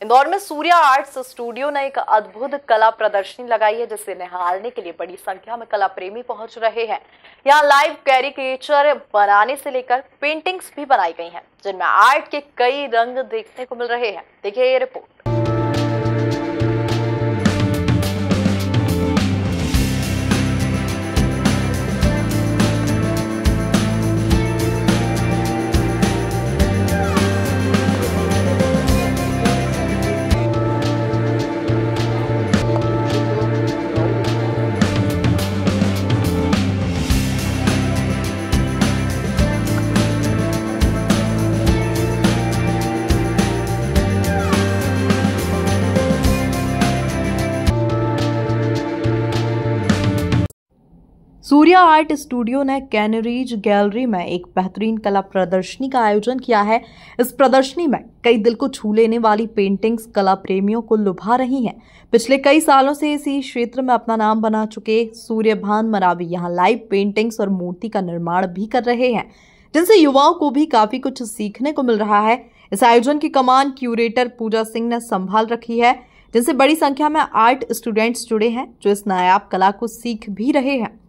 इंदौर में Surya arts studio ने एक अद्भुत कला प्रदर्शनी लगाई है, जिसे निहालने के लिए बड़ी संख्या में कला प्रेमी पहुँच रहे हैं। यहाँ लाइव कैरिकेचर बनाने से लेकर पेंटिंग्स भी बनाई गई हैं, जिनमें आर्ट के कई रंग देखने को मिल रहे हैं। देखिए ये रिपोर्ट सूर्या आर्ट स्टूडियो ने कैनरीज गैलरी में एक बेहतरीन कला प्रदर्शनी का आयोजन किया है। इस प्रदर्शनी में कई दिल को छू लेने वाली पेंटिंग्स कला प्रेमियों को लुभा रही हैं। पिछले कई सालों से इसी क्षेत्र में अपना नाम बना चुके सूर्यभान मरावी यहाँ लाइव पेंटिंग्स और मूर्ति का निर्माण भी कर रहे हैं, जिनसे युवाओं को भी काफ़ी कुछ सीखने को मिल रहा है। इस आयोजन की कमान क्यूरेटर पूजा सिंह ने संभाल रखी है, जिनसे बड़ी संख्या में आर्ट स्टूडेंट्स जुड़े हैं, जो इस नायाब कला को सीख भी रहे हैं।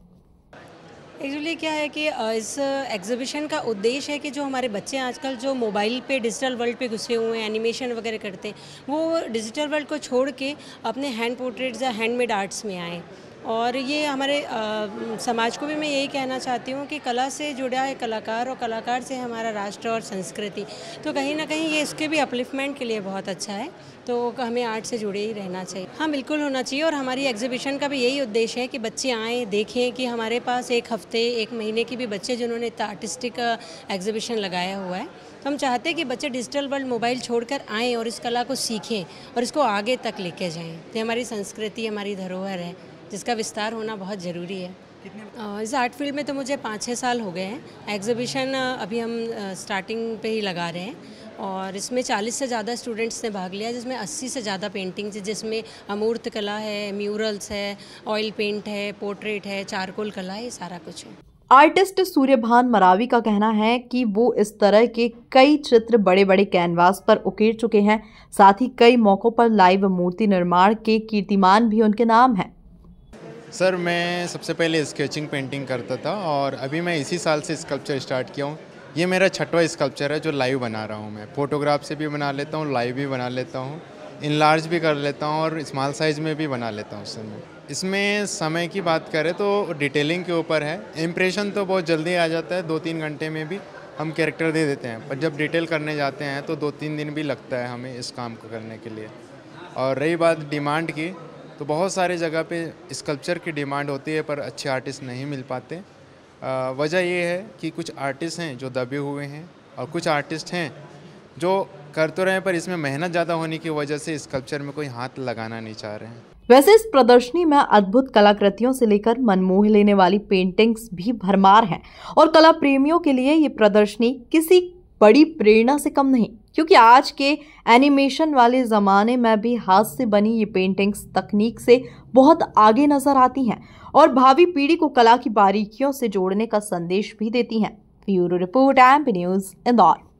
एक्चुअली क्या है कि इस एग्जीबिशन का उद्देश्य है कि जो हमारे बच्चे आजकल जो मोबाइल पे डिजिटल वर्ल्ड पे घुसे हुए हैं एनिमेशन वगैरह करते हैं, वो डिजिटल वर्ल्ड को छोड़ के अपने हैंड पोर्ट्रेट्स या हैंडमेड आर्ट्स में आएँ। और ये हमारे आ, समाज को भी मैं यही कहना चाहती हूँ कि कला से जुड़ा है कलाकार और कलाकार से हमारा राष्ट्र और संस्कृति। तो कहीं ना कहीं ये इसके भी अपलिफ्टमेंट के लिए बहुत अच्छा है। तो हमें आर्ट से जुड़े ही रहना चाहिए। हाँ बिल्कुल होना चाहिए और हमारी एग्जीबिशन का भी यही उद्देश्य है कि बच्चे आएँ देखें कि हमारे पास एक हफ़्ते एक महीने की भी बच्चे जिन्होंने इतना आर्टिस्टिक एग्जीबिशन लगाया हुआ है। तो हम चाहते हैं कि बच्चे डिजिटल वर्ल्ड मोबाइल छोड़कर आएँ और इस कला को सीखें और इसको आगे तक लेके जाएँ। तो हमारी संस्कृति हमारी धरोहर है। जिसका विस्तार होना बहुत ज़रूरी है। इस आर्ट फ़ील्ड में तो मुझे पाँच छः साल हो गए हैं। एग्जीबिशन अभी हम स्टार्टिंग पे ही लगा रहे हैं। और इसमें 40 से ज़्यादा स्टूडेंट्स ने भाग लिया जिसमें 80 से ज़्यादा पेंटिंग्स है जिसमें अमूर्त कला है म्यूरल्स है ऑयल पेंट है पोर्ट्रेट है चारकोल कला है ये सारा कुछ है। आर्टिस्ट सूर्यभान मरावी का कहना है कि वो इस तरह के कई चित्र बड़े बड़े कैनवास पर उकेर चुके हैं। साथ ही कई मौक़ों पर लाइव मूर्ति निर्माण के कीर्तिमान भी उनके नाम हैं। सर, मैं सबसे पहले स्केचिंग पेंटिंग करता था और अभी मैं इसी साल से स्कल्पचर स्टार्ट किया हूँ। ये मेरा छठवा स्कल्पचर है जो लाइव बना रहा हूँ मैं। फ़ोटोग्राफ से भी बना लेता हूँ लाइव भी बना लेता हूँ इन लार्ज भी कर लेता हूँ और स्मॉल साइज़ में भी बना लेता हूँ उससे मैं। इसमें समय की बात करें तो डिटेलिंग के ऊपर है। इम्प्रेशन तो बहुत जल्दी आ जाता है दो तीन घंटे में भी हम कैरेक्टर दे देते हैं। पर जब डिटेल करने जाते हैं तो दो तीन दिन भी लगता है हमें इस काम को करने के लिए। और रही बात डिमांड की तो बहुत सारे जगह पे स्कल्पचर की डिमांड होती है, पर अच्छे आर्टिस्ट नहीं मिल पाते। वजह ये है कि कुछ आर्टिस्ट हैं जो दबे हुए हैं और कुछ आर्टिस्ट हैं जो कर तो रहे हैं, पर इसमें मेहनत ज़्यादा होने की वजह से स्कल्पचर में कोई हाथ लगाना नहीं चाह रहे हैं। वैसे इस प्रदर्शनी में अद्भुत कलाकृतियों से लेकर मनमोह लेने वाली पेंटिंग्स भी भरमार हैं। और कला प्रेमियों के लिए ये प्रदर्शनी किसी बड़ी प्रेरणा से कम नहीं। क्योंकि आज के एनिमेशन वाले ज़माने में भी हाथ से बनी ये पेंटिंग्स तकनीक से बहुत आगे नज़र आती हैं और भावी पीढ़ी को कला की बारीकियों से जोड़ने का संदेश भी देती हैं। ब्यूरो रिपोर्ट एम्प न्यूज़, इंदौर।